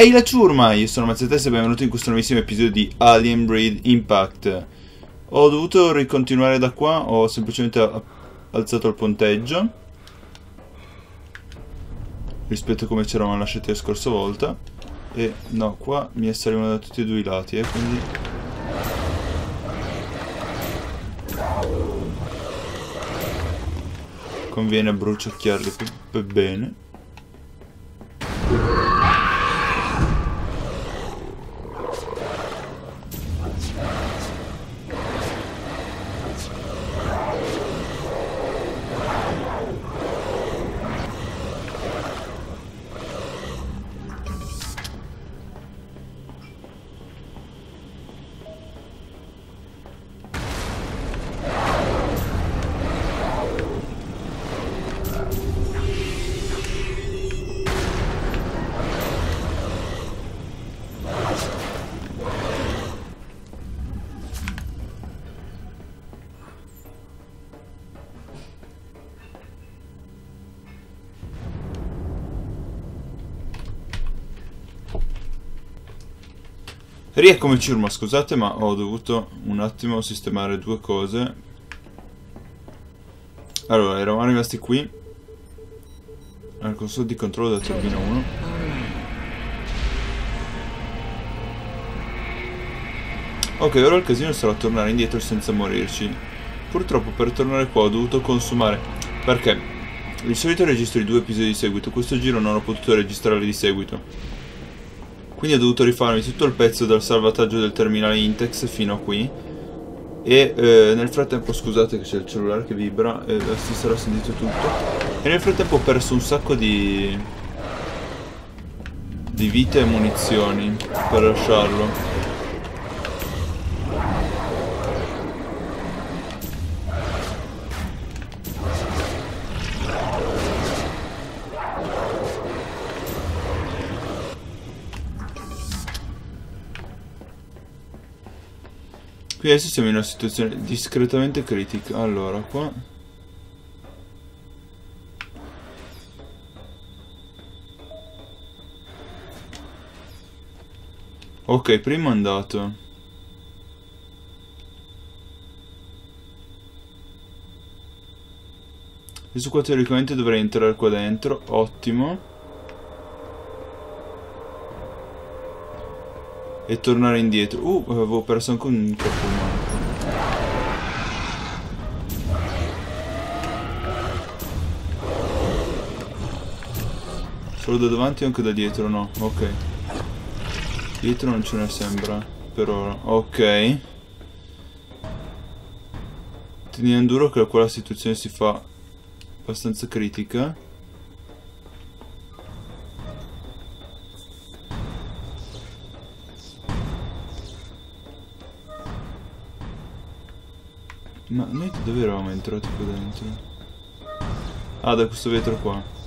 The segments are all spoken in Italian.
Ehi la ciurma, io sono Mazzettese e benvenuti in questo nuovissimo episodio di Alien Breed Impact. Ho dovuto ricontinuare da qua, ho semplicemente alzato il ponteggio. Rispetto a come ci eravamo lasciati la scorsa volta. E no, qua mi assalivano da tutti e due i lati, eh, quindi... Conviene bruciacchiarli per bene. Rieccomi Cirma, scusate ma ho dovuto un attimo sistemare due cose. Allora, eravamo rimasti qui. Al console di controllo della turbina 1. Ok, ora il casino sarà tornare indietro senza morirci. Purtroppo per tornare qua ho dovuto consumare... Perché? Di solito registro i due episodi di seguito, questo giro non ho potuto registrarli di seguito. Quindi ho dovuto rifarmi tutto il pezzo dal salvataggio del terminale Intex fino a qui. E eh, nel frattempo, scusate che c'è il cellulare che vibra, eh, si sarà sentito tutto. E nel frattempo ho perso un sacco di... di vite e munizioni per lasciarlo. Qui adesso siamo in una situazione discretamente critica. Allora, qua... Ok, primo è andato. Adesso qua teoricamente dovrei entrare qua dentro. Ottimo. e tornare indietro. Uh, avevo perso anche un corpo Solo da davanti o anche da dietro? No, ok. Dietro non ce ne sembra, per ora. Ok. Tenendo duro che qua la situazione si fa abbastanza critica. Ma noi dove eravamo entrati qua dentro? Ah, da questo vetro qua.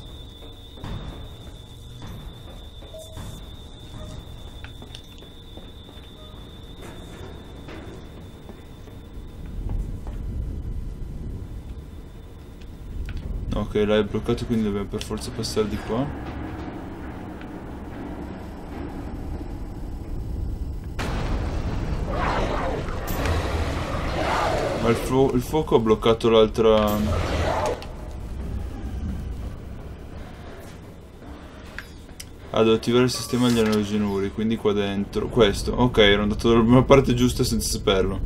Ok, l'hai bloccato quindi dobbiamo per forza passare di qua. Ma il, fu il fuoco ha bloccato l'altra... Ah, devo attivare il sistema degli analogenuri, quindi qua dentro. Questo, ok, ero andato dalla parte giusta senza saperlo.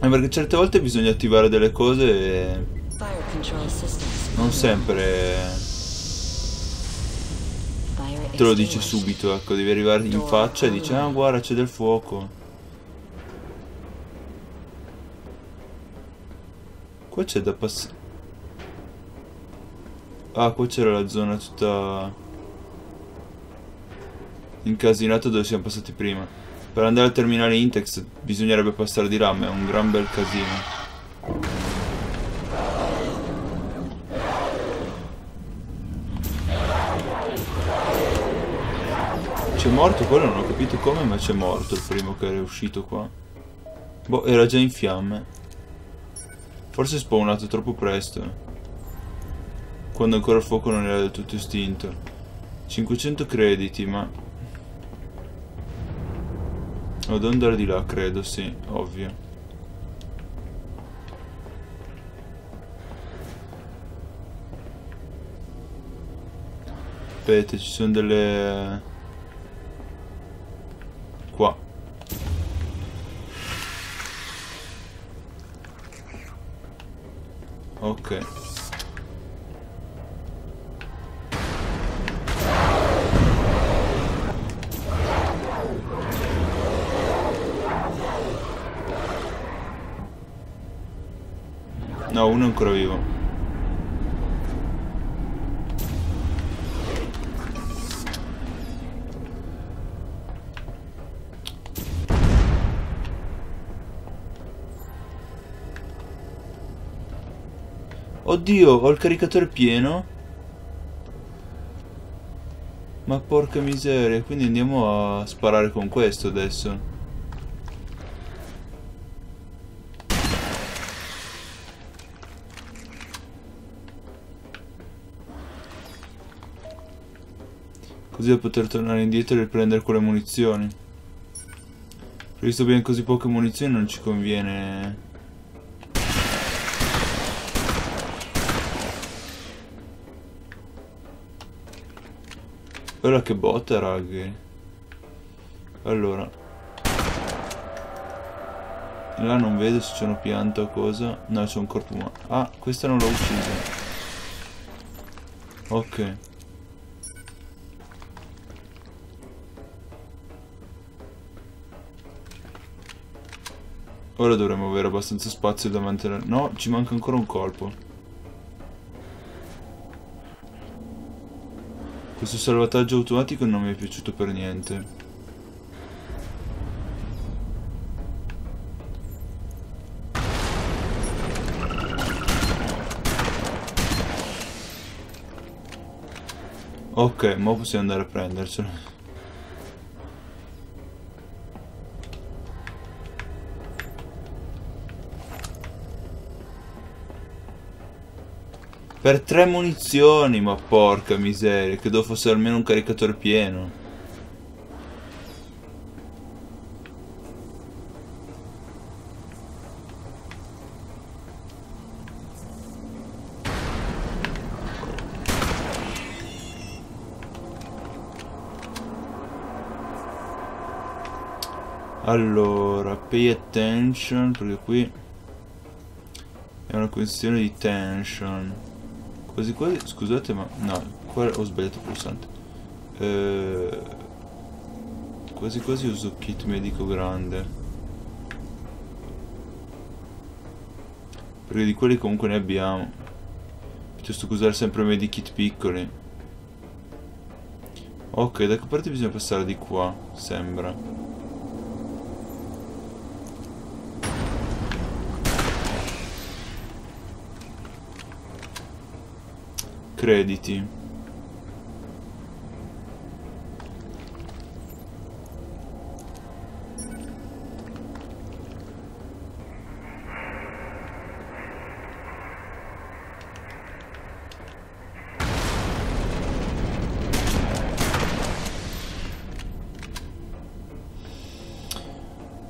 Eh, perché certe volte bisogna attivare delle cose e... Non sempre... Te lo dice subito, ecco, devi arrivare in faccia e dici, ah guarda c'è del fuoco. Qua c'è da passare... Ah, qua c'era la zona tutta... Incasinata dove siamo passati prima. Per andare al terminale Intex bisognerebbe passare di là, ma è un gran bel casino. Morto quello, non ho capito come, ma c'è morto il primo che era uscito qua. Boh, era già in fiamme. Forse è spawnato troppo presto. Quando ancora il fuoco non era del tutto estinto. 500 crediti, ma... O devo andare di là, credo, sì, ovvio. Aspetta, ci sono delle... Qua. Ok. No, uno è ancora vivo. Oddio, ho il caricatore pieno. Ma porca miseria, quindi andiamo a sparare con questo adesso. Così da poter tornare indietro e riprendere quelle munizioni. Visto bene così poche munizioni non ci conviene Guarda che botta, raghi. Allora. Là non vedo se c'è una pianta o cosa. No, c'è un corpo umano. Ah, questa non l'ho uccisa. Ok. Ora dovremmo avere abbastanza spazio da mantenere... No, ci manca ancora un colpo. Questo salvataggio automatico non mi è piaciuto per niente. Ok, ma possiamo andare a prendercelo. Per tre munizioni, ma porca miseria, credo fosse almeno un caricatore pieno. Allora, pay attention, perché qui è una questione di tension. Quasi quasi, scusate ma... No, qua ho sbagliato il pulsante. Eh, quasi quasi uso kit medico grande. Perché di quelli comunque ne abbiamo. Piuttosto che usare sempre medikit piccoli. Ok, da che parte bisogna passare di qua, sembra. Crediti.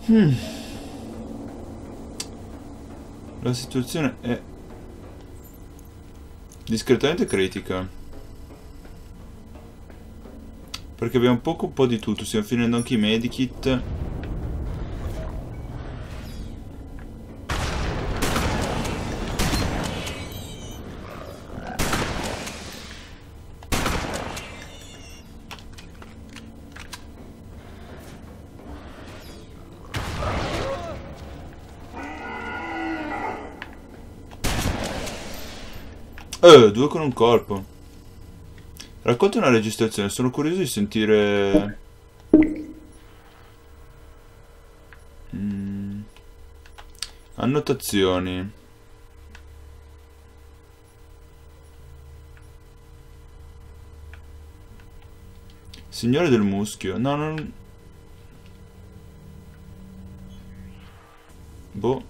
Hmm. La situazione è discretamente critica. Perché abbiamo poco un po' di tutto, stiamo finendo anche i medikit. Eh, due con un colpo. Racconta una registrazione, sono curioso di sentire... Mm. Annotazioni. Signore del muschio. No, non... Boh.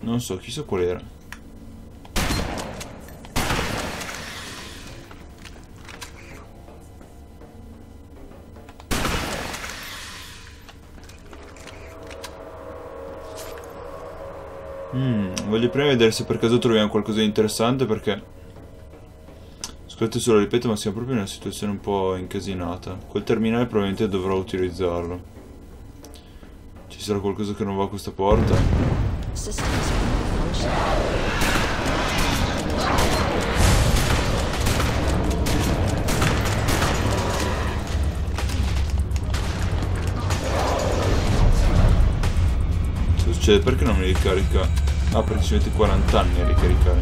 Non so, chissà qual era. Voglio prima vedere se per caso troviamo qualcosa di interessante perché... Scusate se lo ripeto ma siamo proprio in una situazione un po' incasinata. Quel terminale probabilmente dovrò utilizzarlo. Ci sarà qualcosa che non va a questa porta? Cosa succede? Perché non mi ricarica? Ah, perché ci mette 40 anni a ricaricare.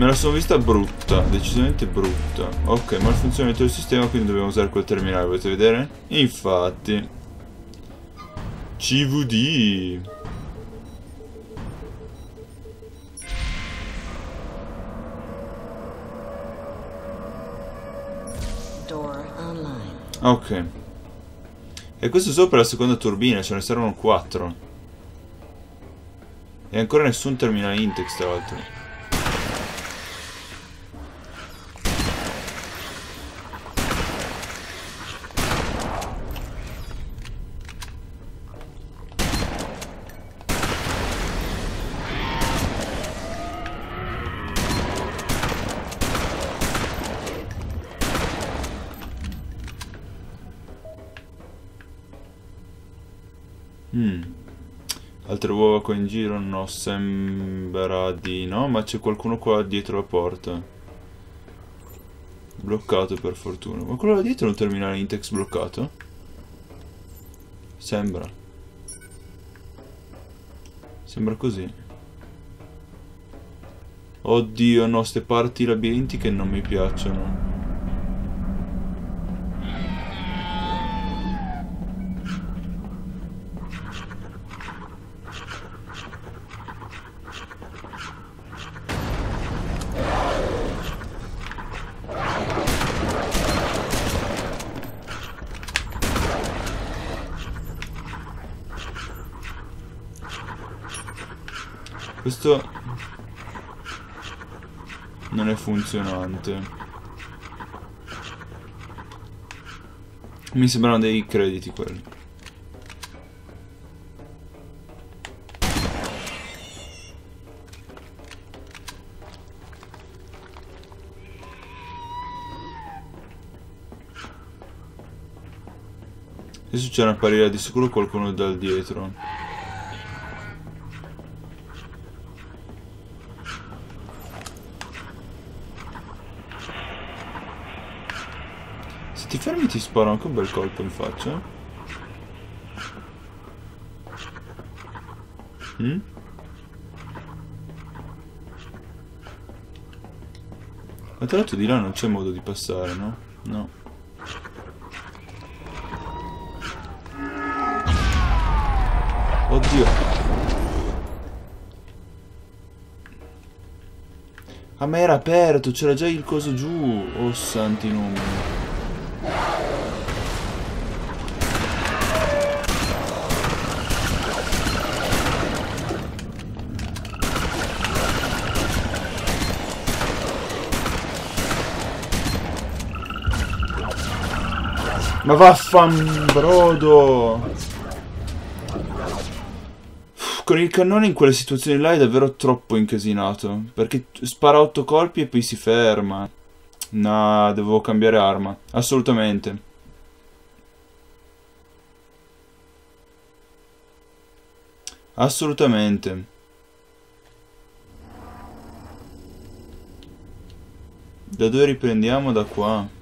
Me la sono vista brutta, decisamente brutta. Ok, ma il funzionamento del sistema, quindi dobbiamo usare quel terminale, volete vedere? Infatti. CVD. Ok. E questo solo per la seconda turbina, ce ne servono 4. E ancora nessun terminale Intex, tra l'altro. Mm. Altre uova qua in giro? No, sembra di no, ma c'è qualcuno qua dietro la porta. Bloccato per fortuna. Ma quello là dietro è un terminale Intex bloccato? Sembra. Sembra così. Oddio, no, ste parti labirintiche non mi piacciono. Questo non è funzionante. Mi sembrano dei crediti quelli. Adesso c'è una apparire di sicuro qualcuno dal dietro. Fermi ti sparo anche un bel colpo in faccia. Mm? Ma tra l'altro di là non c'è modo di passare, no? No. Oddio. Ah ma era aperto, c'era già il coso giù. Oh santi numeri. Ma vaffanbrodo! Con il cannone in quelle situazioni là è davvero troppo incasinato. Perché spara otto colpi e poi si ferma. No, devo cambiare arma. Assolutamente. Assolutamente. Da dove riprendiamo? Da qua.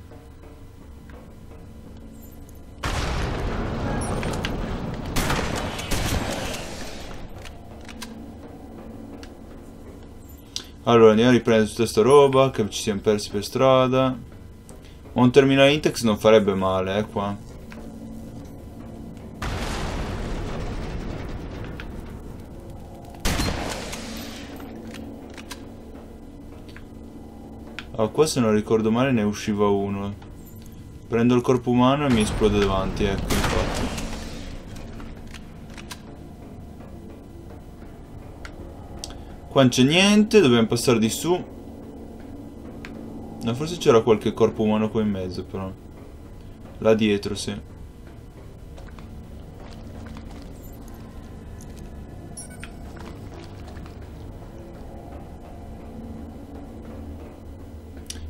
Allora andiamo a riprendere tutta sta roba che ci siamo persi per strada. Un terminale Intex non farebbe male, eh, qua. Ah, qua se non ricordo male ne usciva uno. Prendo il corpo umano e mi esplode davanti, ecco, Qua non c'è niente, dobbiamo passare di su. No, forse c'era qualche corpo umano qua in mezzo, però. Là dietro, sì.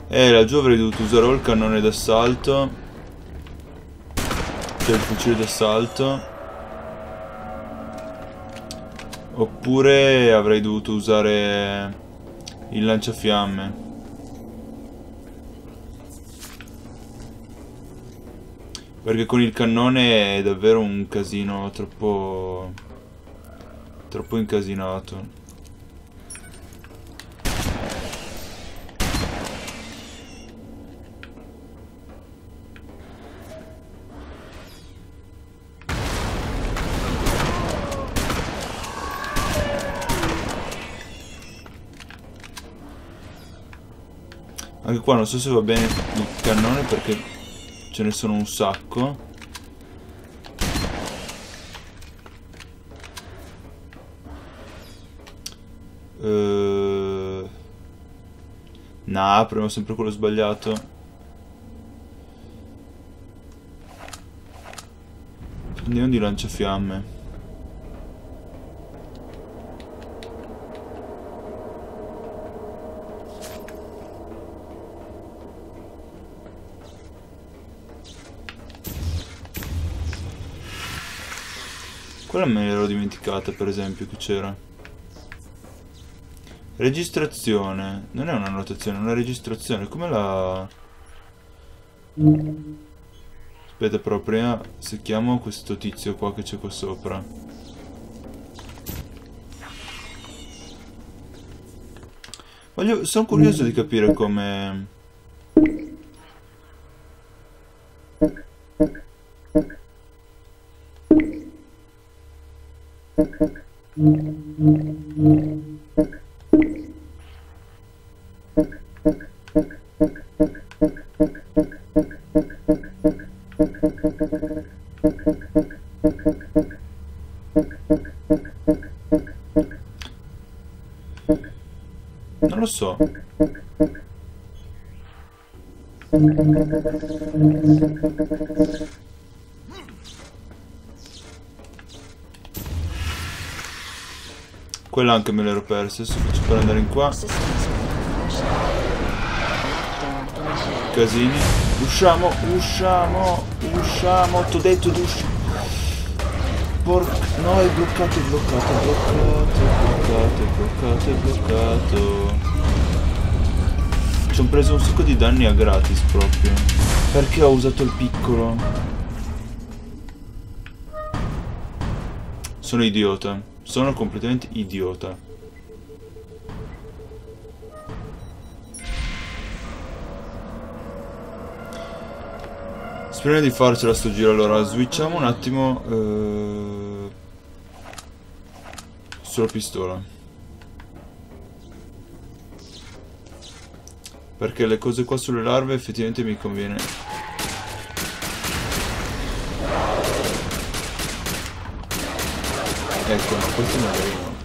Eh, laggiù avrei dovuto usare o il cannone d'assalto. Cioè il fucile d'assalto. Oppure avrei dovuto usare il lanciafiamme. Perché con il cannone è davvero un casino troppo... Troppo incasinato. Anche qua non so se va bene il cannone perché ce ne sono un sacco. Uh... Nah, proviamo sempre quello sbagliato. Prendiamo di lanciafiamme. Quella me l'ero dimenticata, per esempio, che c'era. Registrazione. Non è una notazione, è una registrazione. Come la... Aspetta, però prima se chiamo questo tizio qua che c'è qua sopra. Voglio... Sono curioso di capire come... Non lo so. Quella anche me l'ero persa, adesso faccio per andare in qua. Casini. Usciamo, usciamo, usciamo, t'ho detto di uscire. Porca... No, è bloccato, è bloccato, è bloccato, è bloccato, è bloccato, è bloccato. Ci ho preso un sacco di danni a gratis proprio. Perché ho usato il piccolo? Sono idiota. Sono completamente idiota. Speriamo di farcela sto giro. Allora, switchiamo un attimo eh, sulla pistola. Perché le cose qua sulle larve effettivamente mi conviene Ecco, no, questo magari no.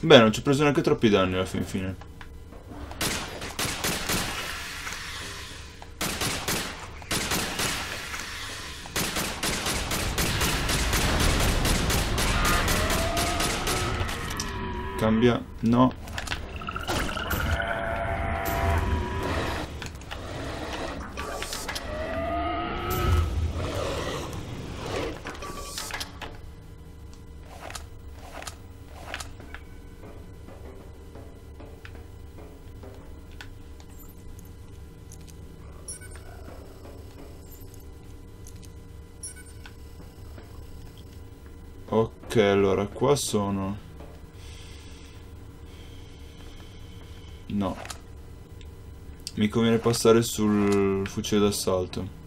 Beh, non ci ho preso neanche troppi danni alla fin fine. Cambia, no. Allora qua sono... No. Mi conviene passare sul fucile d'assalto.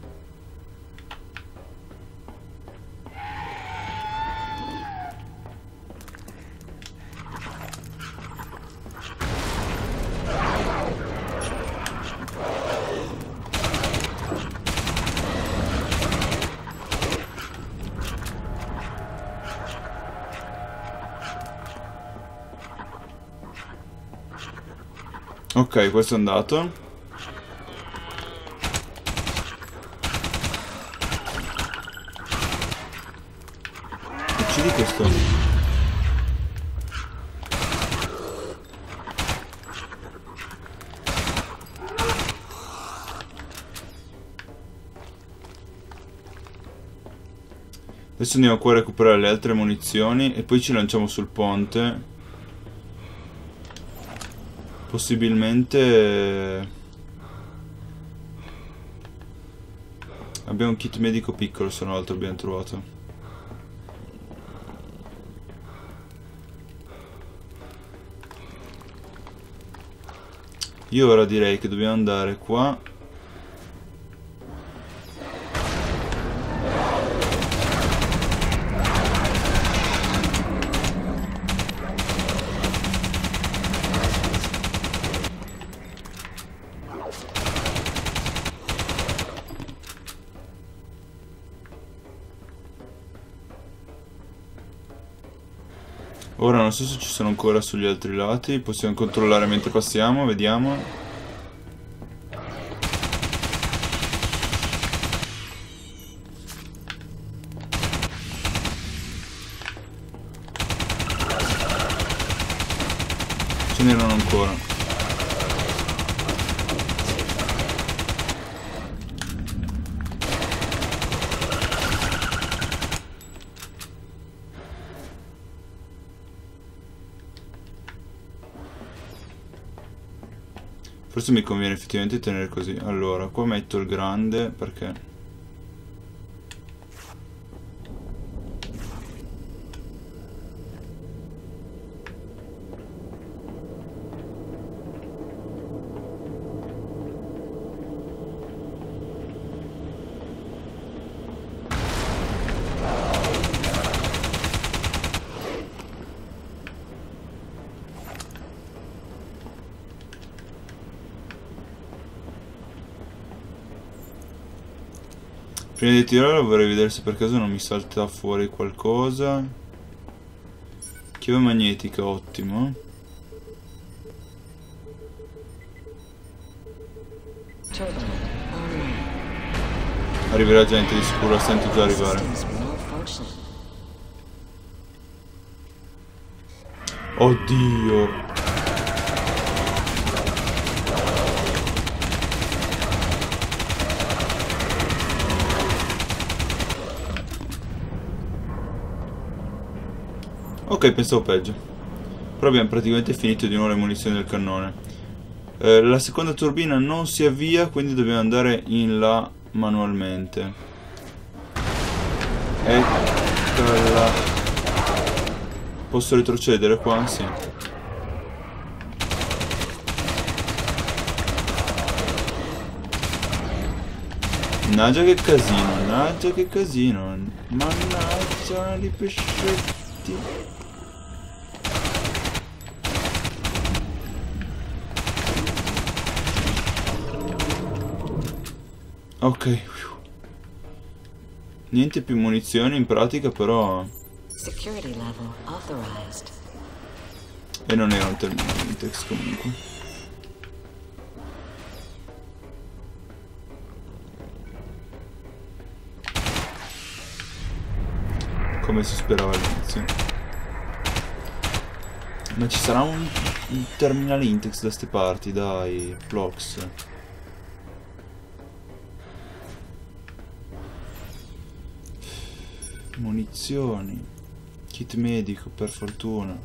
Questo è andato. Uccidi questo. Adesso andiamo qua a recuperare le altre munizioni e poi ci lanciamo sul ponte. Possibilmente... Abbiamo un kit medico piccolo se non altro abbiamo trovato. Io ora direi che dobbiamo andare qua sono ancora sugli altri lati, possiamo controllare mentre passiamo, vediamo. Ce n'erano ancora. Forse mi conviene effettivamente tenere così. Allora, qua metto il grande perché... Prima di tirare vorrei vedere se per caso non mi salta fuori qualcosa. Chiave magnetica, ottimo. Arriverà gente di sicuro, sento già arrivare. Oddio. Ok, pensavo peggio. Però abbiamo praticamente finito di nuovo le munizioni del cannone. Eh, la seconda turbina non si avvia, quindi dobbiamo andare in là manualmente. Eccola. Posso retrocedere qua? Sì. Mannaggia che casino, mannaggia che casino. Mannaggia di pescetti. Ok. Niente più munizioni in pratica però... E non era un terminale Intex comunque. Come si sperava all'inizio. Ma ci sarà un, un terminale Intex da ste parti, dai, Plox. Munizioni. Kit medico, per fortuna.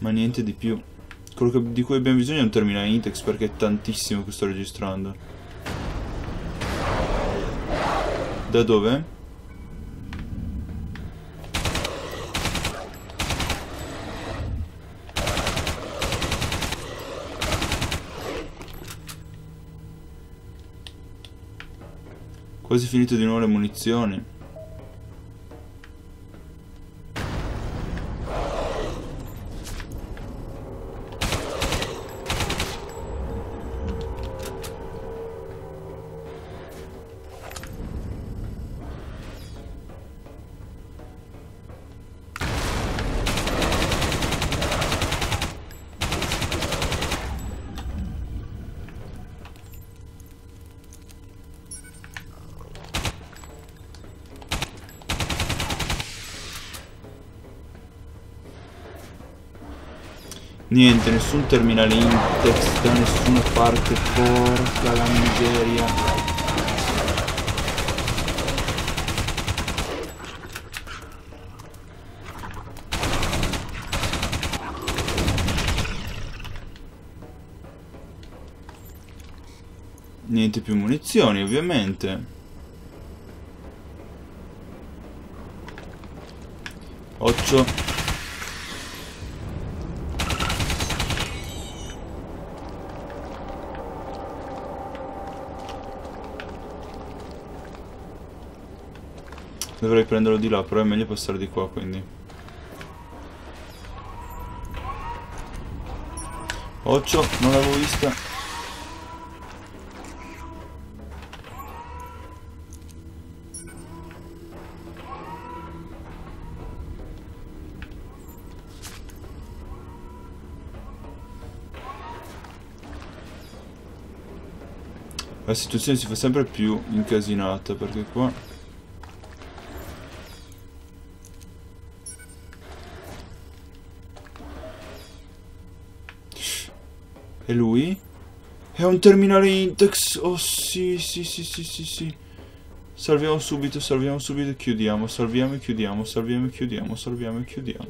Ma niente di più. Quello che, di cui abbiamo bisogno è un terminale Intex perché è tantissimo che sto registrando. Da dove? Quasi finito di nuovo le munizioni. Niente, nessun terminale Intex da nessuna parte, porca la miseria. Niente più munizioni, ovviamente. 8 Dovrei prenderlo di là, però è meglio passare di qua, quindi. 8, non l'avevo vista. La situazione si fa sempre più incasinata perché qua lui? È un terminale Intex. Oh sì, sì, sì, sì, sì, sì. Salviamo subito, salviamo subito e chiudiamo. Salviamo e chiudiamo, salviamo e chiudiamo, salviamo e chiudiamo.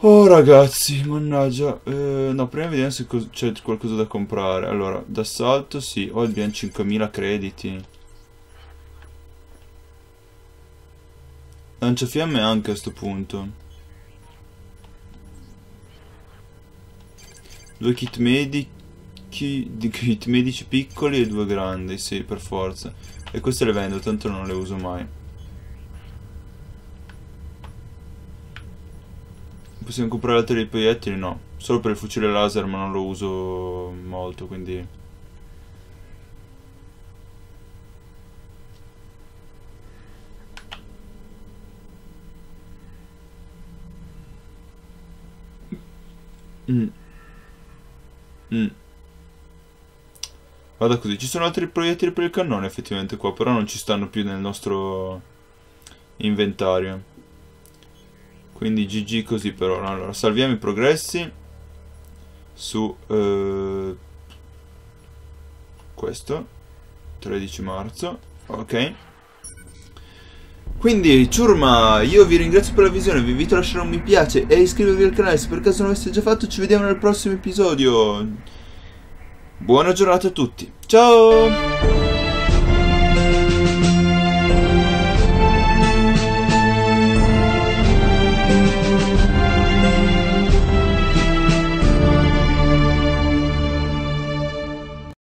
Oh ragazzi, mannaggia. Eh, no, prima vediamo se c'è qualcosa da comprare. Allora, d'assalto sì. Oh, abbiamo 5.000 crediti. Lanciafiamme anche a sto punto. Due kit medici, kit medici piccoli e due grandi, sì, per forza. E queste le vendo, tanto non le uso mai. Possiamo comprare altri proiettili? No. Solo per il fucile laser, ma non lo uso molto, quindi... Mm. Mm. Vado così. Ci sono altri proiettili per il cannone effettivamente qua, però non ci stanno più nel nostro inventario. Quindi GG così però. Allora, salviamo i progressi su eh, questo 13 marzo. Ok. Quindi, ciurma, io vi ringrazio per la visione, vi invito a lasciare un mi piace e iscrivervi al canale se per caso non l'aveste già fatto. Ci vediamo nel prossimo episodio. Buona giornata a tutti. Ciao!